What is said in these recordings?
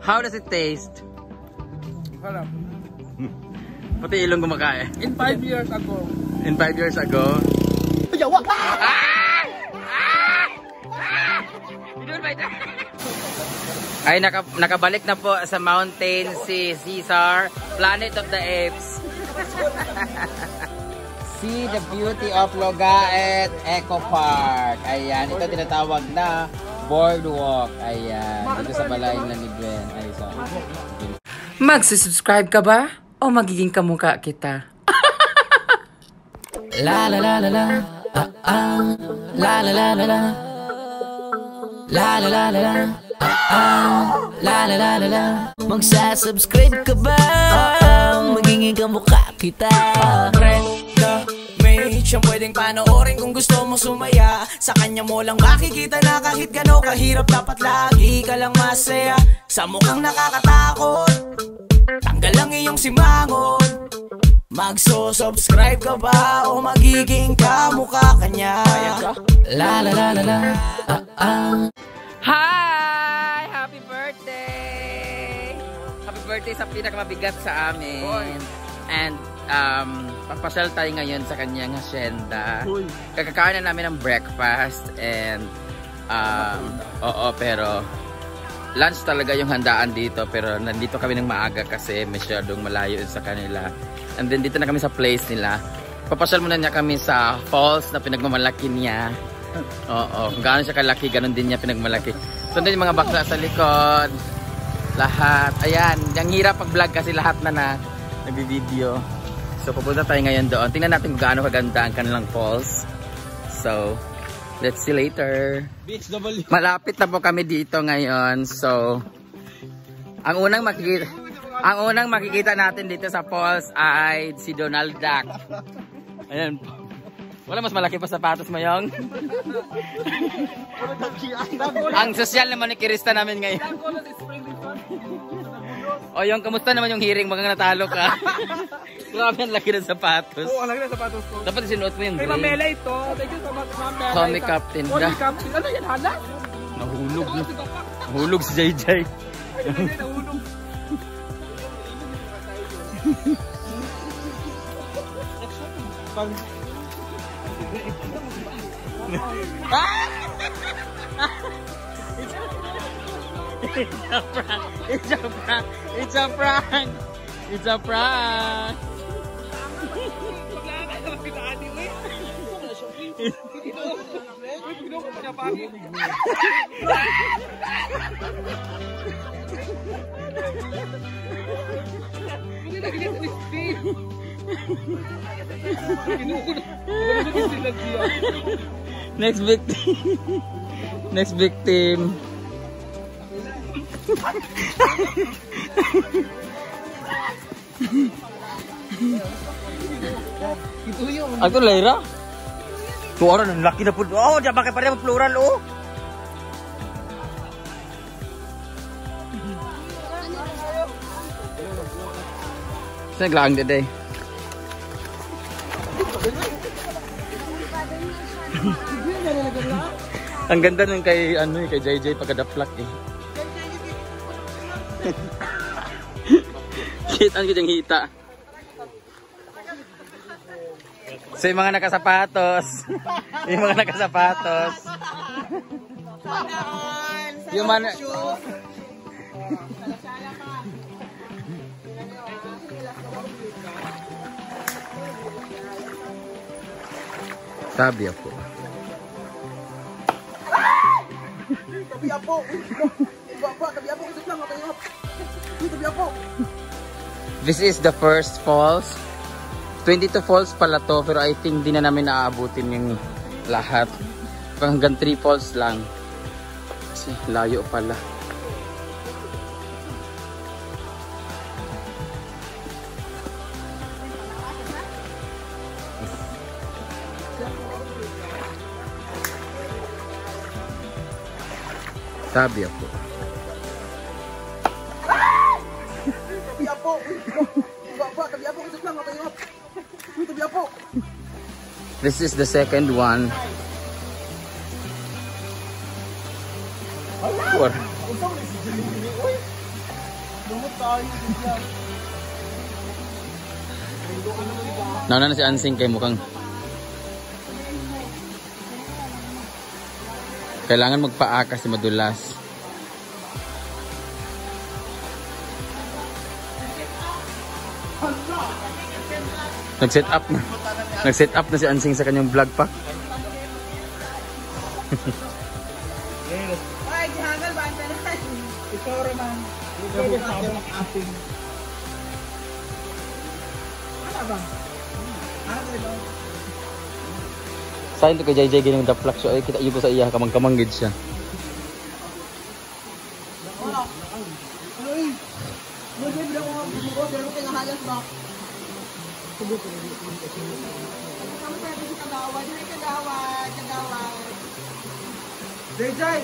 How does it taste? Harap. Pati ilong kumakain. In 5 years ago. In 5 years ago. Ay, naka, nakabalik na po sa mountain si Caesar, Planet of the Apes. See the beauty of Logaet Eco Park. Ayan, ito tinatawag na boardwalk. Ayan, dito sa balay na ni Gwen. Ay, so. Magsusubscribe ka ba? O magiging kamukha kita? la la la la la ah, ah. La la la la la La la la la la ah, ah. La la la la la Magsasubscribe ka ba? Magiging kamukha kita Brenda May siyang pwedeng panoorin kung gusto mo sumaya Sa kanya mo lang makikita na kahit gano'n kahirap Dapat lagi ka lang masaya Sa mukhang nakakatakot Tanggal lang iyong simangon Magso-subscribe ka ba o magiging kamukha kanya La la la la la ah, ah. Hi! Happy birthday! Happy birthday sa pinakamabigat sa amin. And um, papasyal tayo ngayon sa kanyang hacienda. Kakakain na namin ng breakfast and um, oo pero lunch talaga yung handaan dito pero nandito kami ng maaga kasi masyadong malayo sa kanila. And then dito na kami sa place nila. Papasyal muna niya kami sa falls na pinagmamalaki niya. Oo, gaano siya kalaki, ganun din niya pinagmalaki. So, yung mga bakla sa likod. Lahat. Ayan, ang hirap pag-vlog kasi lahat na na nagbi-video. So, pupunta tayo ngayon doon. Tingnan natin kung gaano kaganda ang kanilang falls. So, let's see later. Malapit na po kami dito ngayon. So, ang unang makikita ang unang makikita natin dito sa falls ay si Donald Duck. Ayan. Wala mas malaki pa sapatos mo yung. ang sosyal naman ni Kirista namin ngayon. O yung kamusta naman yung hearing mga natalo ka. Grabe ang laki ng sapatos. Oo, ang laki ng sapatos ko. Dapat sinuot mo yung Kay gray. Mamela ito. Thank you so much, Ma'am Mela. Comic Captain. Comic Captain. Ano yan, halas? Nahulog. na. Nahulog si JJ. Ay, hindi, nahulog. It's a prank. It's a prank. It's a prank. It's a prank. Next victim. Next victim. Ito yung Ako Lyra. Tuwara ng laki na po. Oh, diyan bakit pa plural oh. Saan naglaang dede? Ang ganda nun kay ano eh, kay JJ pagkadaplak eh. Kita ko diyang hita. So yung mga nakasapatos. yung mga nakasapatos. yung mga... Sabi ako. Tabi apo. Baba, tabi apo. Isip lang, tabi. Uy, tabi apo. This is the first falls. 22 falls pala to pero I think di na namin naaabutin yung lahat. Hanggang 3 falls lang. Kasi layo pala. Sabi ako. This is the second one. What? Nauna na si Ansing kay mukhang Kailangan magpaakas si madulas. Nag-set up na. Nag-set up na si Ansing sa kanyang vlog pa. Ay, gihangal ba ang? Ikaw raman. Pwede natin ang ating. Ano ba? Ano ba? Sa ito kay JJ gining the flash ay kita yugo sa iya kamang-kamang gid siya. Wala. Ano eh? Pwede ba ako bumuko? Pero ko kinahalas ba? Jay,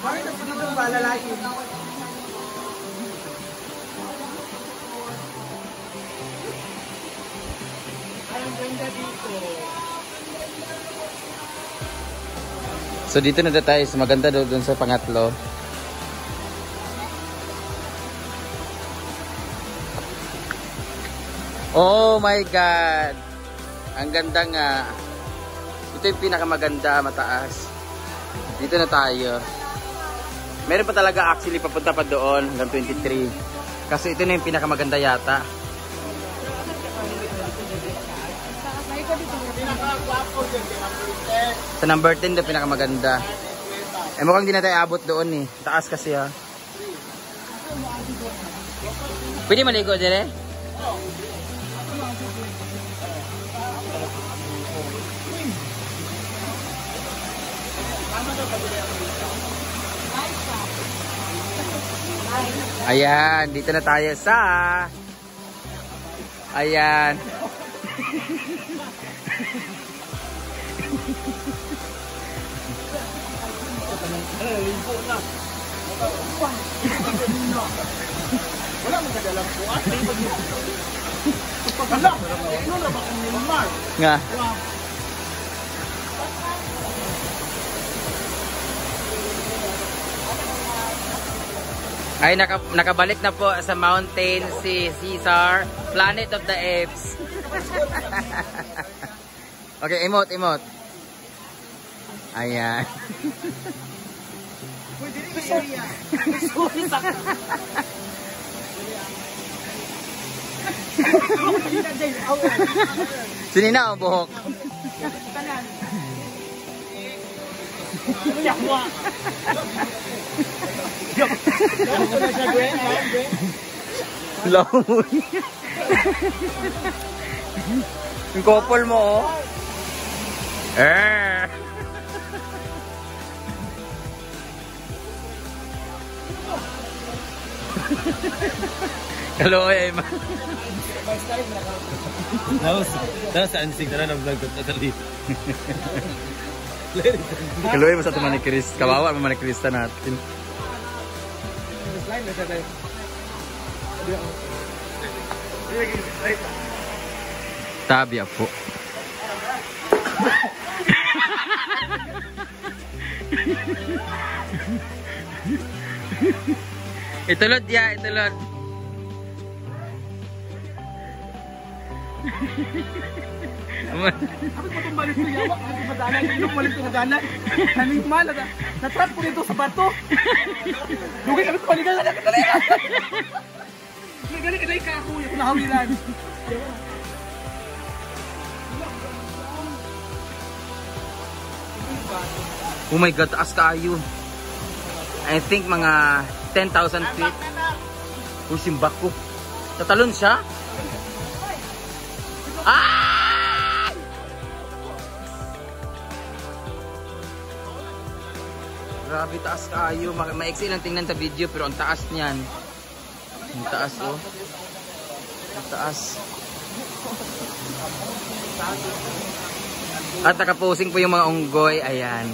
bakit ang dito ba lalaki? Ang ganda dito. So dito na tayo sa maganda doon doon sa pangatlo. Oh my god. Ang ganda nga. Ito yung pinakamaganda, mataas. Dito na tayo. Meron pa talaga actually papunta pa doon hanggang 23. Kasi ito na yung pinakamaganda yata. Sa number 10 na pinakamaganda. Eh mukhang di na tayo abot doon eh. Taas kasi ha. Pwede maligo dire? Ayan, dito na tayo sa Ayan. Nga. Ay, naka, nakabalik na po sa mountain si Caesar, Planet of the Apes. okay, emote, emote. Ayan. Sinina ang buhok. Lamoy. Yung couple mo, oh. Eh. Hello, Emma. Tapos, tapos sa ansig na ng vlog ko totally. Hello, Emma sa tumani Chris. Kawawa mo man Krista natin. Tabi po. itulod ya, itulod. Ako itong ako natrap ko dito sa bato. Dugay kami paligan ka na nahawilan. Oh my God, taas kaayo. I think mga 10,000 feet. Uy, simbak ko. Tatalon siya? Ay! Grabe, taas kaayo. Ma maiksi lang tingnan sa video, pero ang taas niyan. Ang taas, oh. Ang taas. At nakaposing po yung mga unggoy. Ayan.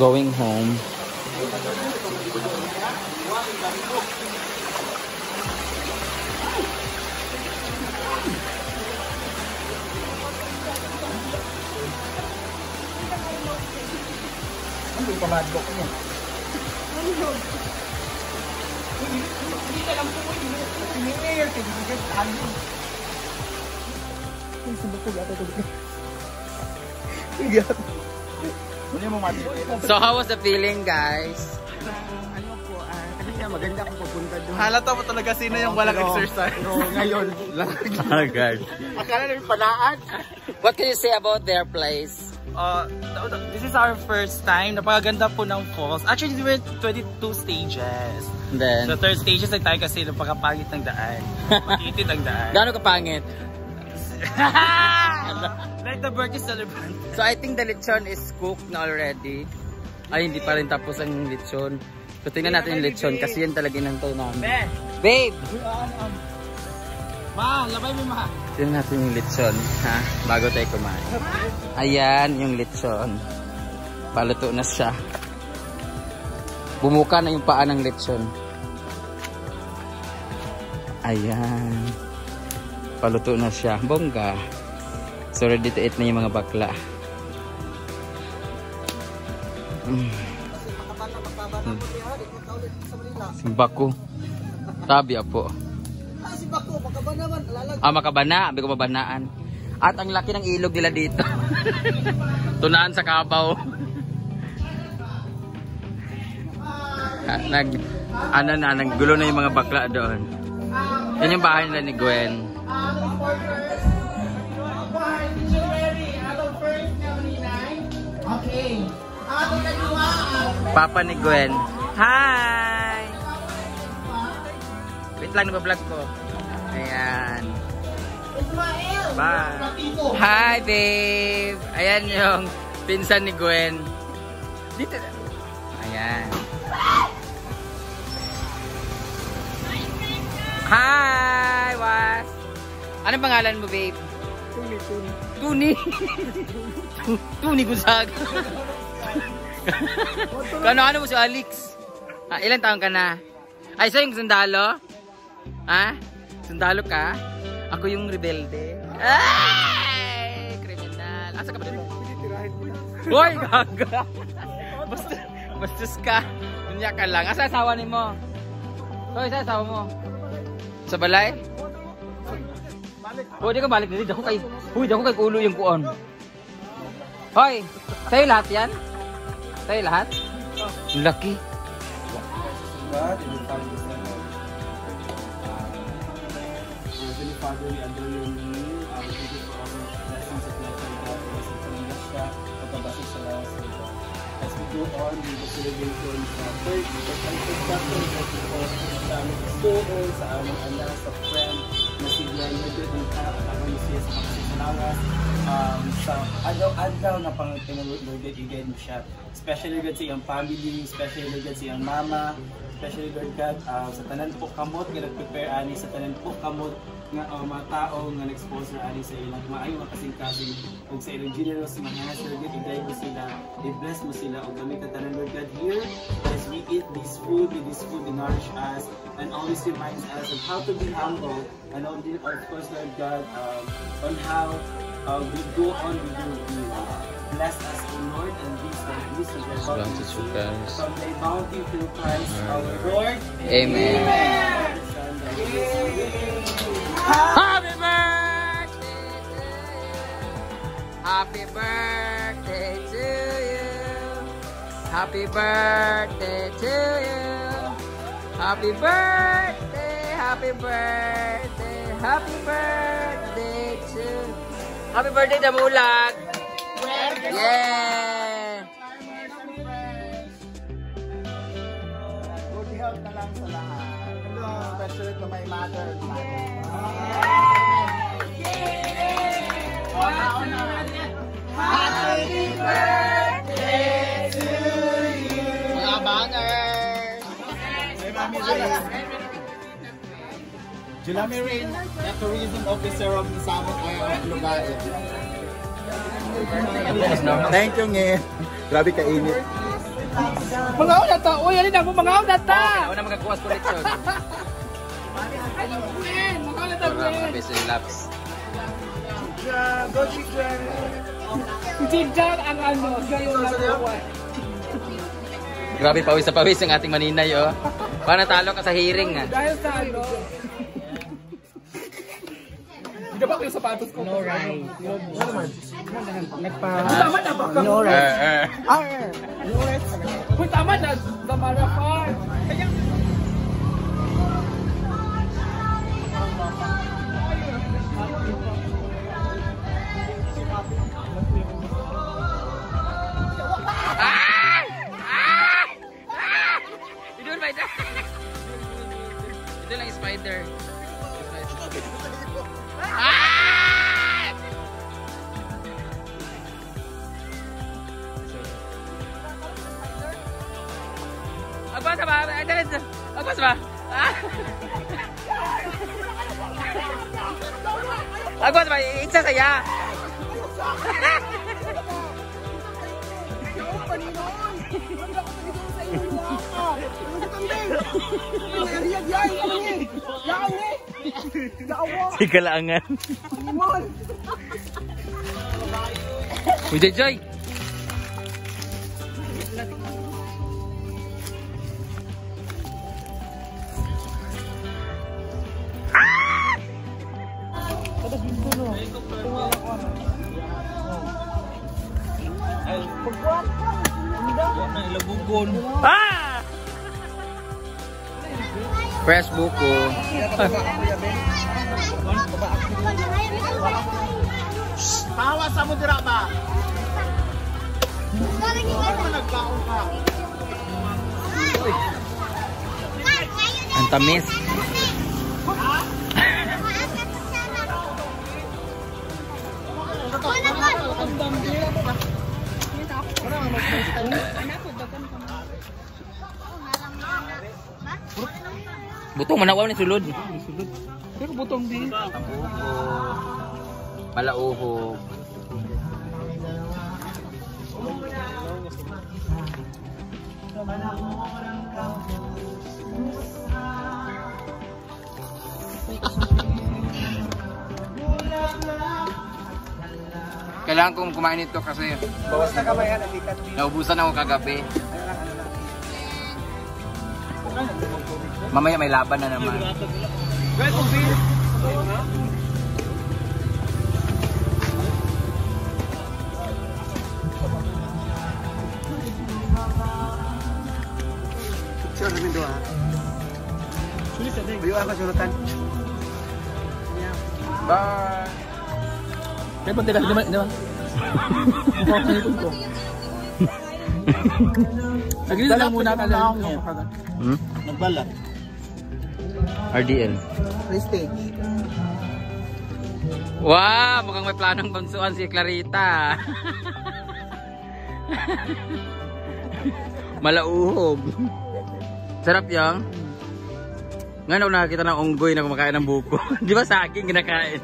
going home. Ano yung pabadbok niya? Hindi ka lang po. Hindi ka lang po. Hindi ka lang po. Sige. Ano yung mga So how was the feeling guys? Ano po, ah, kanina maganda akong pupunta doon. Halata mo talaga sino yung walang exercise. Pero ngayon, Agad. akala namin panaan. What can you say about their place? Uh, this is our first time. Napakaganda po ng falls. Actually, we were 22 stages. And then, Sa third stages ay tayo kasi napakapangit ng daan. Matitid ang daan. gaano kapangit? like the birthday celebrant. So I think the lechon is cooked na already. Ay, hindi pa rin tapos ang lechon. So tingnan natin yung lechon kasi yan talaga inantay namin. Babe! Ma, labay mo ma. Tingnan natin yung lechon, ha? Bago tayo kumain. Ayan yung lechon. Paluto na siya. Bumuka na yung paa ng lechon. Ayan. Paluto na siya. Bongga. So ready to eat na yung mga bakla. Mm. Baku. Tabi po. Ah, makabana. Abi ko mabanaan. At ang laki ng ilog nila dito. Tunaan sa kabaw. Ah, nag ano na, naggulo na yung mga bakla doon. Yan yung bahay nila ni Gwen. Papa ni Gwen. Hi! Wait lang, nag-vlog ko. Ayan. Bye. Hi, babe. Ayan yung pinsan ni Gwen. Dito na. Ayan. Hi, Was. Anong pangalan mo, babe? Tuni, tuni. Tuni. Tuni Gonzaga. Kano ano mo si Alex? Ah, ilan taon ka na? Ay, sa yung sundalo? Ha? Sundalo ka? Ako yung rebelde. Ay! Kriminal. Asa ka ba dito? Hoy, gaga. Basta, bastos ka. Kunya ka lang. Asa asawa ni mo? Hoy, sa asawa mo? Sa balay? Hoy, di ka balik dito. Dako kay, huy, dako kay ulo yung kuon. Hoy, sa'yo lahat yan? Sa'yo lahat? Ang Laki. Father, adore your name. Uh, we thank you for all the blessings of life and God. Bless the Panginoon siya. Pagkabasig sa lawas ng God. As we go on with the celebration sa chapter, we thank you for sa aming students, sa aming anak, sa friend, na si Glenn Hedred, ang kakakabang siya sa pagkasalawas. Um, sa adlaw-adlaw na pangatinulog Lord God, i-guide mo siya. Especially God sa iyang family, especially God sa iyang mama, especially Lord God, uh, sa tanan po kamot, nga nag-prepare ani, sa tanan po kamot, nga uh, mga tao nga nag-sponsor ani sa ilang maayong mga kasing-kasing ug sa ilang generous mga Lord God, i-guide mo sila, i-bless mo sila ug gamit ka tanan Lord God here as we eat this food, may this food nourish us and always reminds us of how to be humble and of course Lord God um, on how uh, we go on with your will. Bless us, O Lord, and these like this of your Salamat bounty sa Christ. from thy bounty through Christ our Lord. Amen. Amen. Son, thy grace. Happy birthday. Happy birthday to you. Happy birthday to you. Happy birthday, happy birthday, happy birthday to Happy birthday, Damulag! Yeah! Good health na lang sa lahat. Especially to my mother. Happy birthday to you! Mga bangers! Hey, Mami Julami Rin, na tourism officer of Samot ay lugar. Thank you, Nge. Grabe ka init. Mga una ta. Uy, alin ako mga una ta. Ako na magkakuha ulit yun. Gwen, mga una ta. Mga Gwen. best laps. Si Jinjan ang ano, ako. Grabe pawis sa pawis ang ating maninay oh. Para natalo ka sa hearing ah. Dahil sa ano. Di ba yung sapatos ko? No right. Nagpa... Tama na baka. No Eh, eh. Kung tama na, Damara Farm. Kaya... Ito ba ito? Ito lang yung spider. Agwas ba? Agwas ba? Ah! Agwas ba? Isa saya. Si Kalaangan. Uy, Joy! Fresh buko. Pahawa sa mo dira ba? Ang tamis. Butong manawaw ni sulod. Pero butong di. Malauhog. Kailangan kong kumain ito kasi Bawas na kamay ha, nabigat. naubusan ako kagabi. Mamaya may laban na naman. Sure, namin doon ha. Bayo ako surutan. Bye! Kaya ba tira, di ba? Mukha ko nito ko. Agree lang muna ka lang. Hmm? Nagbalat. RDL. Prestige. Wow! Mukhang may planong bunsuan si Clarita. Malauhog. Sarap yang. Ngayon ako nakakita ng unggoy na kumakain ng buko. Di ba sa akin kinakain?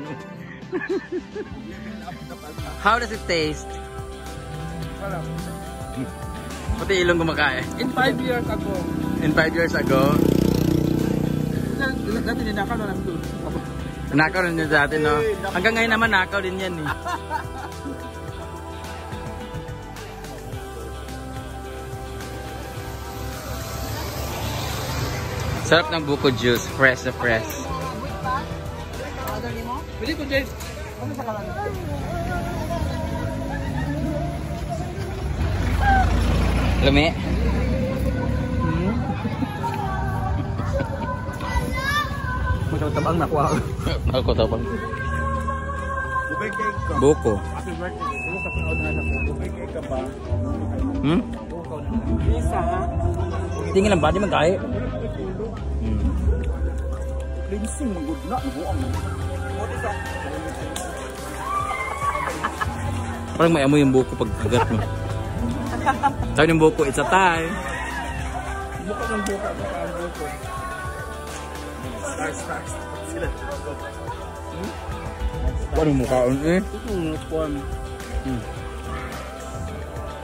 How does it taste? Pati ilong kumakain. In five years ago, In five years ago, dati ninakaw na lang doon. nakaw rin sa atin, no? Hanggang ngayon naman nakaw din yan, eh. Sarap ng buko juice, fresh na fresh. Pwede ko, Jay. Ano sa kalan? Lumi. Magkatabang nakuha ko. Ako tabang. Buko. Ako. Hmm? Buko na. Isa? Tingin lang ba? Di magkaya. Hmm. Cleansing, good na. Buang mo. Parang may amoy yung buko pag kagat mo. Sabi ng buko, it's a time. Buko ng buko. Buko ang buko. Stars, stars. Sila. Ano mukha eh? Ito, kuwan.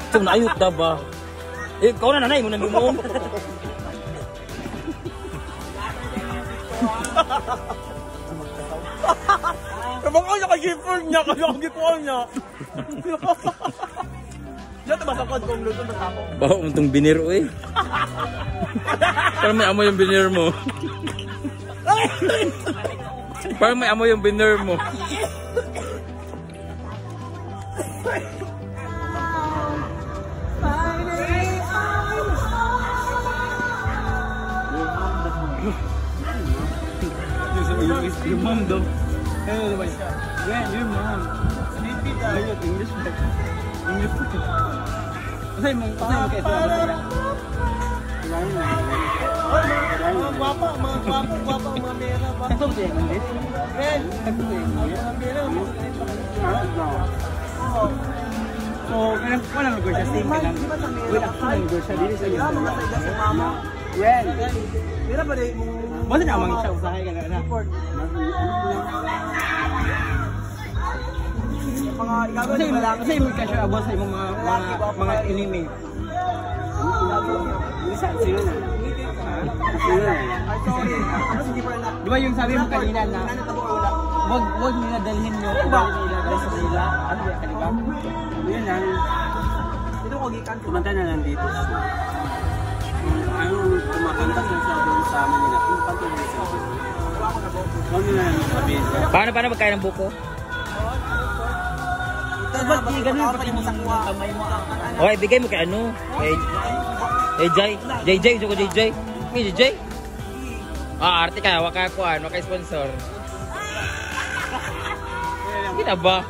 Ito, naayot na ba? Eh, kau na nanay mo nang gumuom. Kabang ko niya kay Gipper niya, kasi ako Gipper niya. Diyan, tabasakod kong luto na ako. Baho mo itong binir, uy. Parang may amoy yung binir mo. Parang may amoy yung binir mo. Yung mom daw. Naman siya? Yan, yung mom. Sleepy daw. English ba? English ba? Kasi mo, kasi mo kaya sila ba? Mga gwapa, mga gwapa, gwapa, mga mera pa. Ito ba yung English? Ren, Ito ba yung English? mga mera, So, kanang wala mag siya same ka lang. Wala ako mag siya dili sa iyo. mga sa si mama. Well, Mera ba rin mo? mo na amang siya usahay ka na. Mga ikaw Kasi mo kasi mo ka siya abot sa imong mga mga mga enemy. Isa sino na? Ay, sorry. Ano si Gipper na? Di ba yung sabi mo kanina na Ano wag wag nila dalhin yung ugali nila dahil sa sila. Ano ba kanina? Yun lang. Ito ko gikan. Kumanta na lang dito. Ano kumakanta sa sa doon sa amin nila. Kumanta na sa Huwag nila lang sabihin. Paano, paano magkain ng buko? Ba't di ganun pati mo sa kamay mo? Okay, bigay mo kay ano? Kay... Kay Jay. Jay Jay, gusto ko Jay Jay Jay? Ah, arte ka. Waka ko ano, kay sponsor. Kita ba?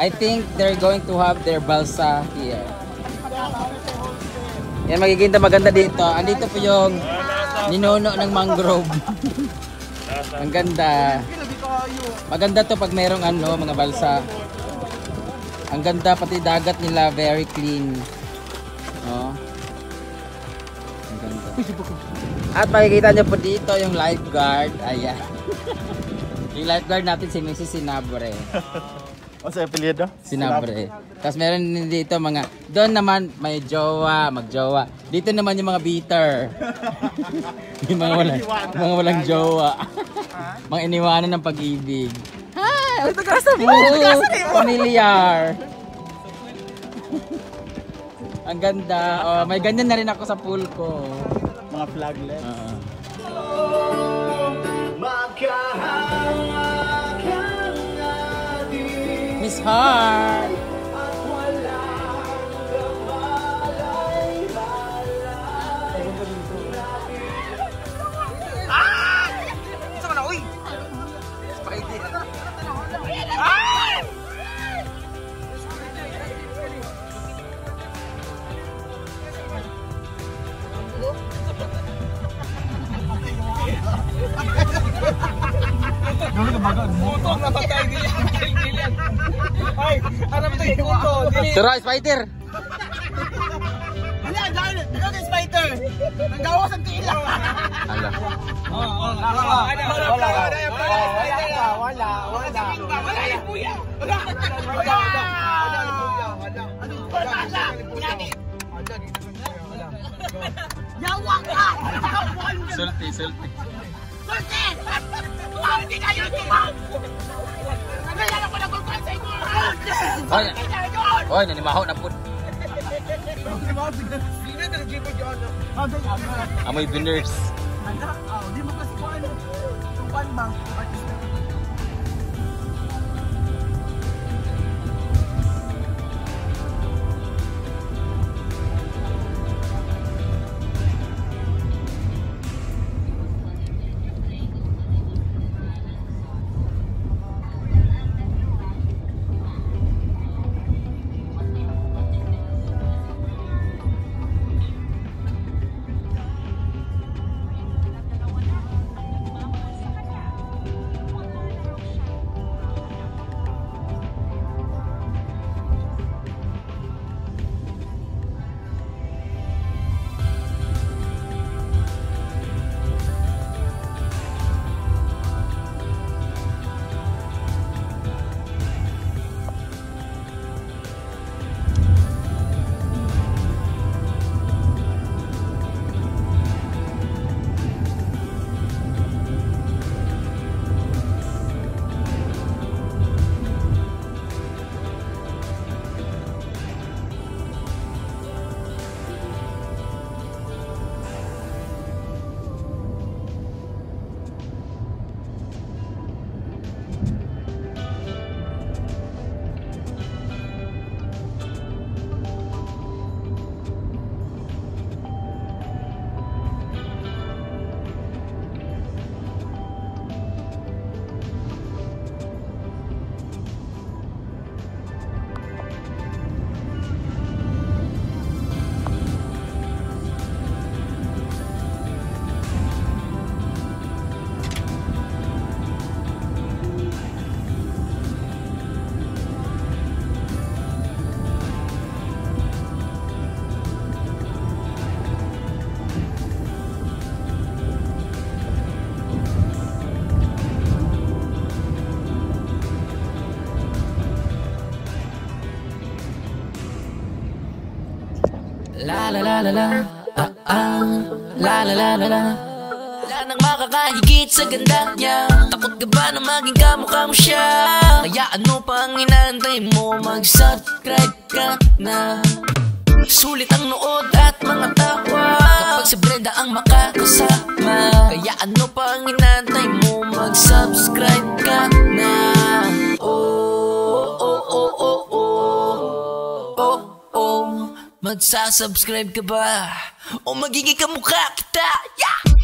I think they're going to have their balsa here. Yan magiging maganda dito. Andito po yung ninuno ng mangrove. Ang ganda. Maganda to pag merong ano, mga balsa. Ang ganda pati dagat nila very clean. No? Ang ganda. At makikita nyo po dito yung lifeguard. Ayan. yung lifeguard natin si Mrs. Sinabre. O sa apelyido? Sinabre. Tapos meron din dito mga, doon naman may jowa, magjowa. Dito naman yung mga beater. yung mga walang, mga walang jowa. mga iniwanan ng pag-ibig. Hi! Ito ka sa mo! Familiar. Ang ganda. Oh, may ganyan na rin ako sa pool ko. Mga flaglet. Oo. Miss Heart. Putong napatay nila. Kilian. Ay, aram to yung. Dili. Tara, spider. Hala, dahil. Ikaw kay Spider. Nanggawas ang tila. Hala. Oo, oo. Wala, wala, wala. Wala, wala, wala. Wala yung kuya. Wala. Wala, wala. Ano? Wala. Wala. Wala. Wala. Yawa ka! Sulti, sulti. Sulti! Hindi na yun! Wow! Nagayala ko na kung sa inyo! Hoy, Hindi na yun! hoy, nanimaho na po. Hindi na nag-jeep ko dyan. Amoy biners. Anak, ah, di mo kasi kung ano. Yung pan bang, La la la la ah, ah. La la la la la Wala nang makakahigit sa ganda niya Takot ka ba na maging kamukha mo siya? Kaya ano pa ang inaantay mo? Mag-subscribe ka na Sulit ang nood at mga tawa Kapag si Brenda ang makakasama Kaya ano pa ang inaantay mo? Mag-subscribe ka na Magsasubscribe ka ba? O magiging kamukha kita? Yeah!